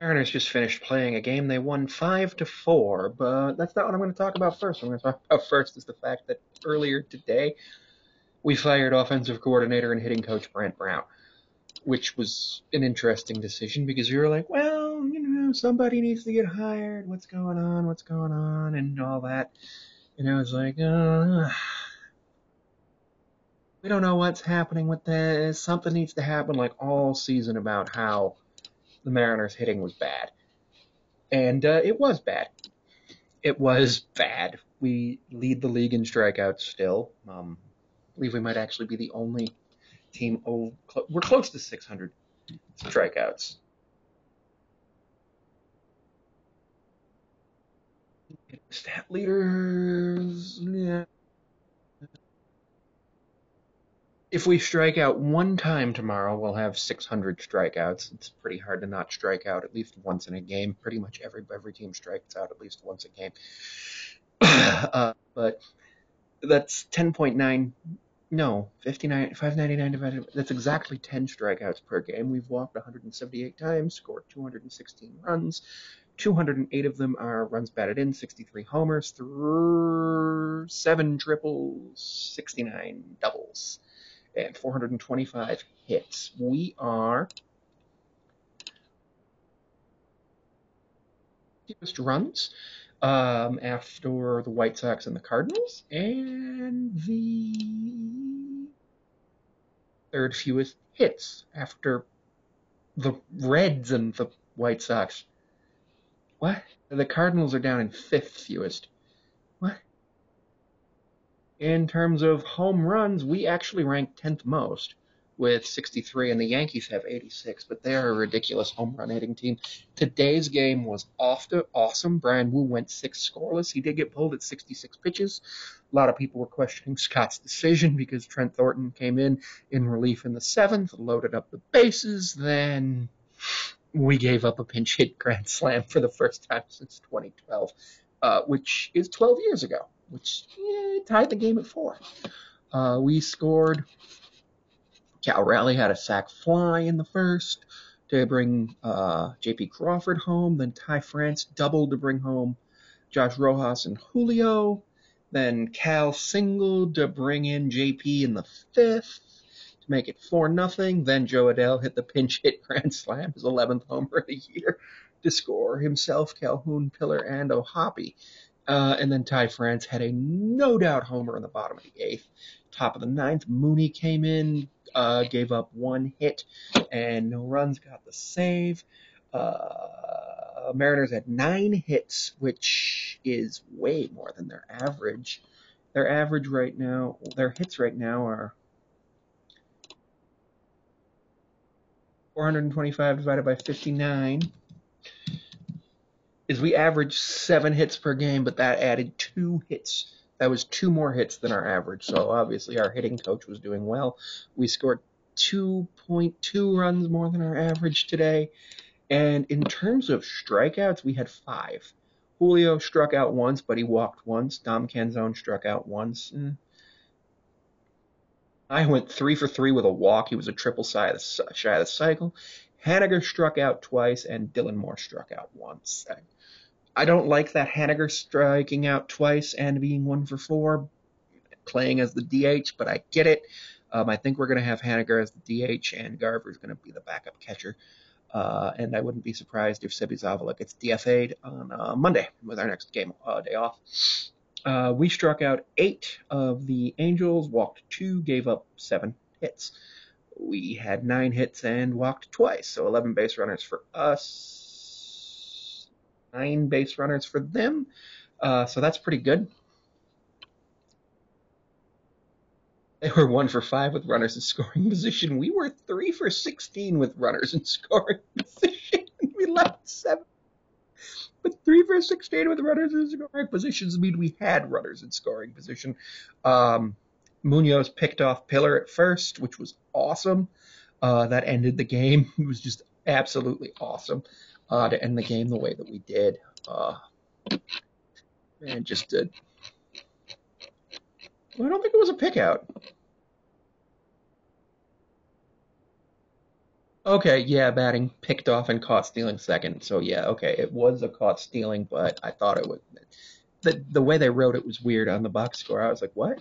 Mariners just finished playing a game. They won five to four, but that's not what I'm going to talk about first. What I'm going to talk about first is the fact that earlier today we fired offensive coordinator and hitting coach Brant Brown, which was an interesting decision because we were like, well, you know, somebody needs to get hired. What's going on? What's going on? And all that. And I was like, uh, we don't know what's happening with this. Something needs to happen like all season about how the Mariners hitting was bad. And uh, it was bad. It was bad. We lead the league in strikeouts still. Um, I believe we might actually be the only team. Oh, cl- we're close to 600 strikeouts. Stat leaders. Yeah. If we strike out one time tomorrow, we'll have 600 strikeouts. It's pretty hard to not strike out at least once in a game. Pretty much every every team strikes out at least once a game. uh, but that's 10.9. No, 59, 599 divided. That's exactly 10 strikeouts per game. We've walked 178 times, scored 216 runs. 208 of them are runs batted in, 63 homers, th- seven triples, 69 doubles and 425 hits. We are fewest runs um, after the White Sox and the Cardinals, and the third fewest hits after the Reds and the White Sox. What? The Cardinals are down in fifth fewest. In terms of home runs, we actually rank 10th most with 63, and the Yankees have 86, but they're a ridiculous home run hitting team. Today's game was off to awesome. Bryan Woo went six scoreless. He did get pulled at 66 pitches. A lot of people were questioning Scott's decision because Trent Thornton came in in relief in the seventh, loaded up the bases, then we gave up a pinch hit grand slam for the first time since 2012, uh, which is 12 years ago which yeah, tied the game at four. Uh, we scored. Cal Raleigh had a sac fly in the first to bring uh, J.P. Crawford home. Then Ty France doubled to bring home Josh Rojas and Julio. Then Cal singled to bring in J.P. in the fifth to make it four nothing. Then Jo Adell hit the pinch hit grand slam, his 11th homer of the year, to score himself, Calhoun, Pillar, and O'Hoppe. Uh, and then Ty France had a no doubt homer in the bottom of the eighth. Top of the ninth, Mooney came in, uh, gave up one hit and no runs, got the save. Uh, Mariners had nine hits, which is way more than their average. Their average right now, their hits right now are 425 divided by 59 is we averaged seven hits per game, but that added two hits. That was two more hits than our average. So obviously our hitting coach was doing well. We scored 2.2 runs more than our average today. And in terms of strikeouts, we had five. Julio struck out once, but he walked once. Dom Canzone struck out once. Mm. I went three for three with a walk. He was a triple shy of the, cycle. Haniger struck out twice, and Dylan Moore struck out once. I don't like that Haniger striking out twice and being one for four, playing as the DH, but I get it. Um, I think we're going to have Haniger as the DH, and Garver is going to be the backup catcher. Uh, and I wouldn't be surprised if Seby Zavala gets DFA'd on uh, Monday with our next game uh, day off. Uh, we struck out eight of the Angels, walked two, gave up seven hits. We had nine hits and walked twice, so 11 base runners for us nine base runners for them. Uh, so that's pretty good. They were one for five with runners in scoring position. We were three for 16 with runners in scoring position. we left seven. But three for 16 with runners in scoring positions mean we had runners in scoring position. Um, Munoz picked off Pillar at first, which was awesome. Uh, that ended the game. It was just absolutely awesome uh, to end the game the way that we did. Uh, and just did. Well, I don't think it was a pick out. Okay, yeah, batting picked off and caught stealing second. So yeah, okay, it was a caught stealing, but I thought it was the the way they wrote it was weird on the box score. I was like, what?